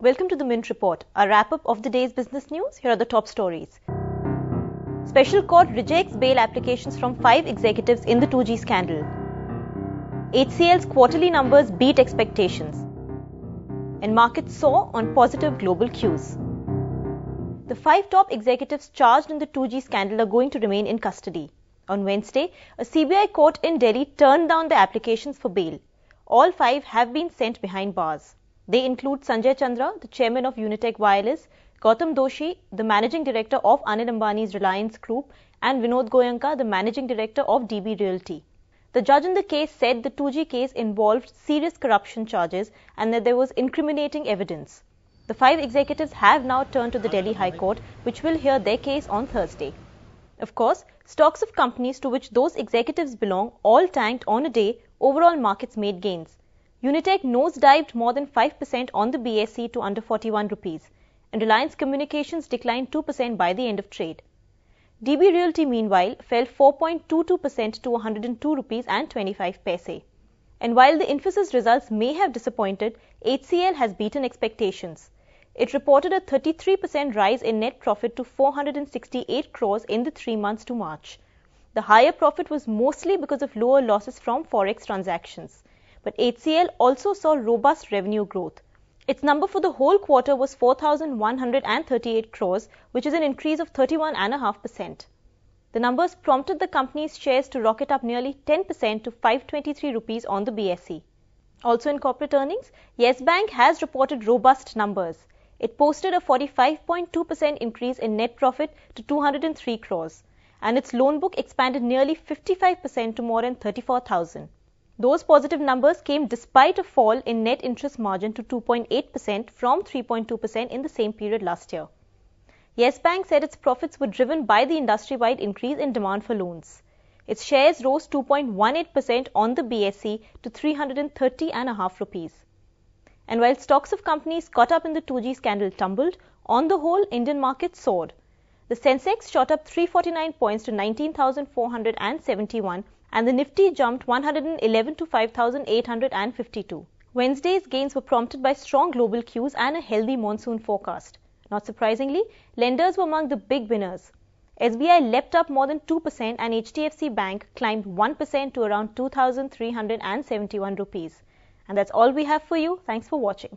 Welcome to the Mint Report, a wrap up of the day's business news. Here are the top stories. Special Court rejects bail applications from five executives in the 2G scandal. HCL's quarterly numbers beat expectations. And markets soar on positive global cues. The five top executives charged in the 2G scandal are going to remain in custody. On Wednesday, a CBI court in Delhi turned down the applications for bail. All five have been sent behind bars. They include Sanjay Chandra, the chairman of Unitech Wireless, Gautam Doshi, the managing director of Anil Ambani's Reliance Group, and Vinod Goenka, the managing director of DB Realty. The judge in the case said the 2G case involved serious corruption charges and that there was incriminating evidence. The five executives have now turned to the Delhi High Court, which will hear their case on Thursday. Of course, stocks of companies to which those executives belong all tanked on a day, overall markets made gains. Unitech nosedived more than 5% on the BSE to under 41 rupees, and Reliance Communications declined 2% by the end of trade. DB Realty meanwhile fell 4.22% to 102 rupees and 25 paise. And while the Infosys results may have disappointed, HCL has beaten expectations. It reported a 33% rise in net profit to 468 crores in the 3 months to March. The higher profit was mostly because of lower losses from forex transactions but HCL also saw robust revenue growth. Its number for the whole quarter was 4,138 crores, which is an increase of 31.5%. The numbers prompted the company's shares to rocket up nearly 10% to 523 rupees on the BSE. Also in corporate earnings, Yes Bank has reported robust numbers. It posted a 45.2% increase in net profit to 203 crores, and its loan book expanded nearly 55% to more than 34,000. Those positive numbers came despite a fall in net interest margin to 2.8% from 3.2% in the same period last year. Yes Bank said its profits were driven by the industry-wide increase in demand for loans. Its shares rose 2.18% on the BSE to 330.5 rupees. And while stocks of companies caught up in the 2G scandal tumbled, on the whole, Indian markets soared. The Sensex shot up 349 points to 19,471 and the Nifty jumped 111 to 5,852. Wednesday's gains were prompted by strong global cues and a healthy monsoon forecast. Not surprisingly, lenders were among the big winners. SBI leapt up more than 2% and HDFC Bank climbed 1% to around 2,371 rupees. And that's all we have for you. Thanks for watching.